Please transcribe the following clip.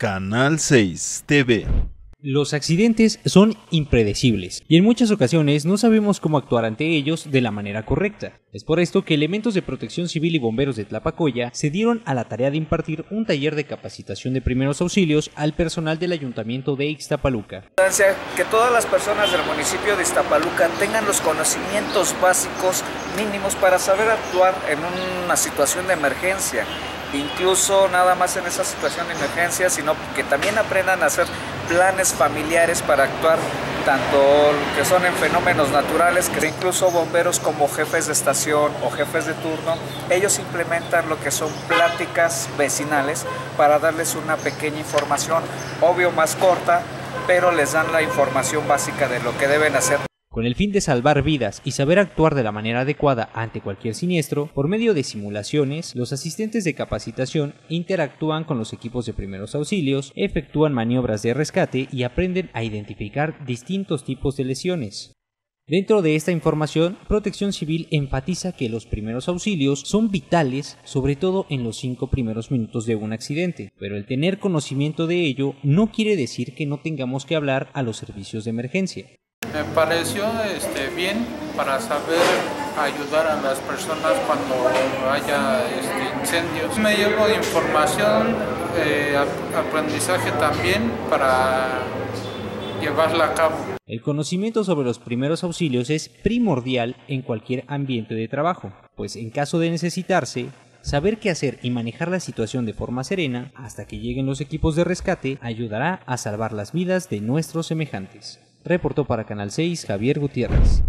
Canal 6 TV. Los accidentes son impredecibles y en muchas ocasiones no sabemos cómo actuar ante ellos de la manera correcta. Es por esto que elementos de protección civil y bomberos de Tlapacoya se dieron a la tarea de impartir un taller de capacitación de primeros auxilios al personal del ayuntamiento de Ixtapaluca. Que todas las personas del municipio de Ixtapaluca tengan los conocimientos básicos mínimos para saber actuar en una situación de emergencia incluso nada más en esa situación de emergencia, sino que también aprendan a hacer planes familiares para actuar tanto que son en fenómenos naturales, que incluso bomberos como jefes de estación o jefes de turno, ellos implementan lo que son pláticas vecinales para darles una pequeña información, obvio más corta, pero les dan la información básica de lo que deben hacer. Con el fin de salvar vidas y saber actuar de la manera adecuada ante cualquier siniestro, por medio de simulaciones, los asistentes de capacitación interactúan con los equipos de primeros auxilios, efectúan maniobras de rescate y aprenden a identificar distintos tipos de lesiones. Dentro de esta información, Protección Civil enfatiza que los primeros auxilios son vitales, sobre todo en los cinco primeros minutos de un accidente, pero el tener conocimiento de ello no quiere decir que no tengamos que hablar a los servicios de emergencia. Me pareció este, bien para saber ayudar a las personas cuando haya este, incendios. Me llevo información, eh, aprendizaje también para llevarla a cabo. El conocimiento sobre los primeros auxilios es primordial en cualquier ambiente de trabajo, pues en caso de necesitarse, saber qué hacer y manejar la situación de forma serena hasta que lleguen los equipos de rescate ayudará a salvar las vidas de nuestros semejantes. Reportó para Canal 6 Javier Gutiérrez.